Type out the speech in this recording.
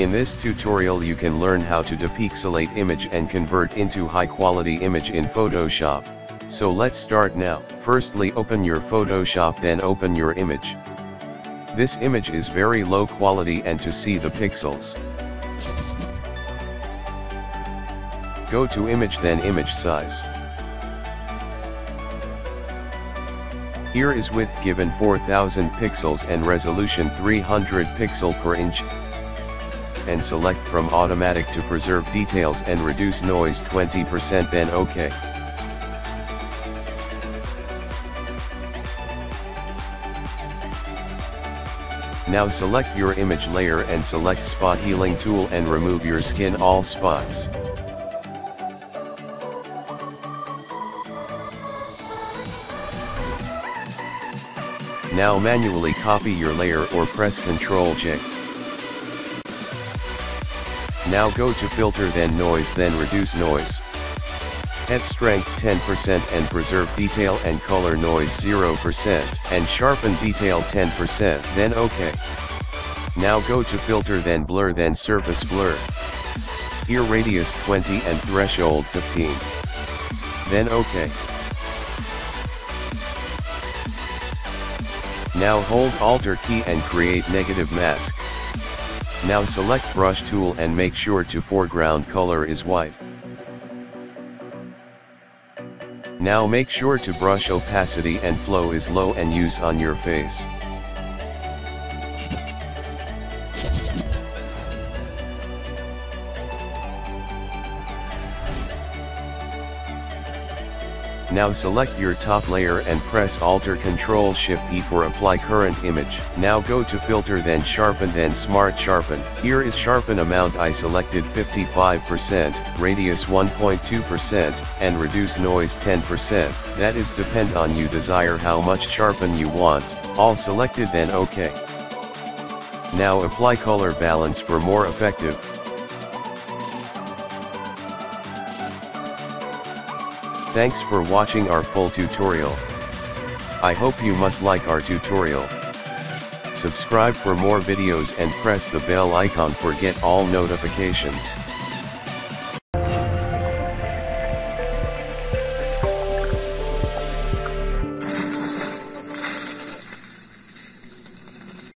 In this tutorial you can learn how to depixelate image and convert into high quality image in Photoshop. So let's start now. Firstly open your Photoshop then open your image. This image is very low quality and to see the pixels. Go to image then image size. Here is width given 4000 pixels and resolution 300 pixel per inch. And select from automatic to preserve details and reduce noise 20% then OK. Now select your image layer and select spot healing tool and remove your skin all spots. Now manually copy your layer or press Ctrl J. Now go to filter then noise then reduce noise. Het strength 10% and preserve detail and color noise 0% and sharpen detail 10% then ok. Now go to filter then blur then surface blur. Here radius 20 and threshold 15. Then ok. Now hold Alter key and create negative mask. Now select brush tool and make sure to foreground color is white. Now make sure to brush opacity and flow is low and use on your face. Now select your top layer and press Alt Ctrl Shift E for apply current image. Now go to filter then sharpen then smart sharpen. Here is sharpen amount I selected 55%, radius 1.2% and reduce noise 10%. That is depend on you desire how much sharpen you want. All selected then OK. Now apply color balance for more effective. Thanks for watching our full tutorial. I hope you must like our tutorial. Subscribe for more videos and press the bell icon for get all notifications.